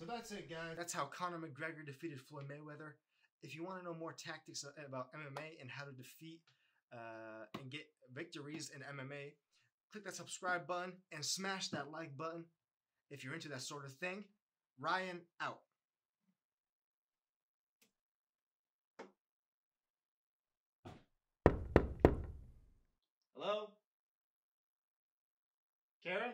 So that's it, guys. That's how Conor McGregor defeated Floyd Mayweather. If you want to know more tactics about MMA and how to defeat uh, and get victories in MMA, click that subscribe button and smash that like button if you're into that sort of thing. Ryan out. Hello? Karen?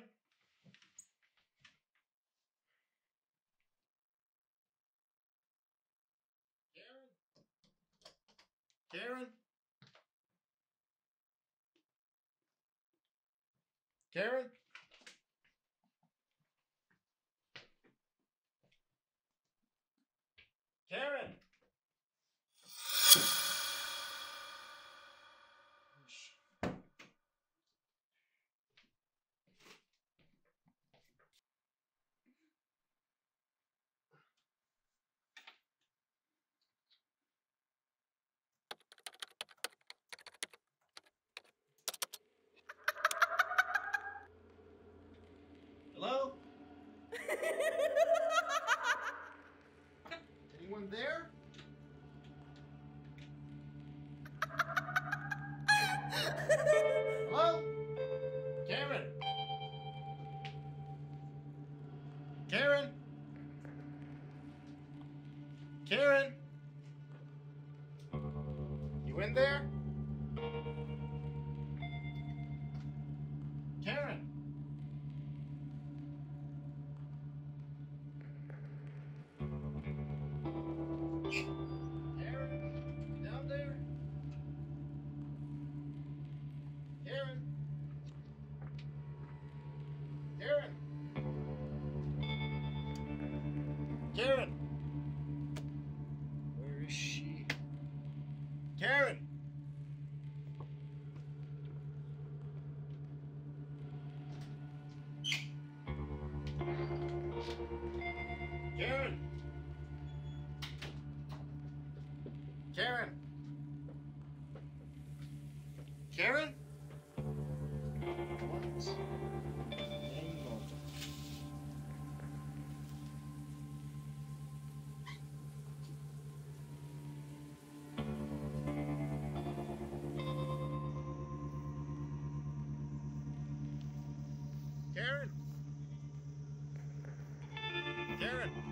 Karen? Karen? Karen? Hello? Anyone there? Hello? Karen? Karen? Karen? You in there? Karen? Karen? Where is she? Karen? Karen? Karen? Karen? What? Karen. Karen.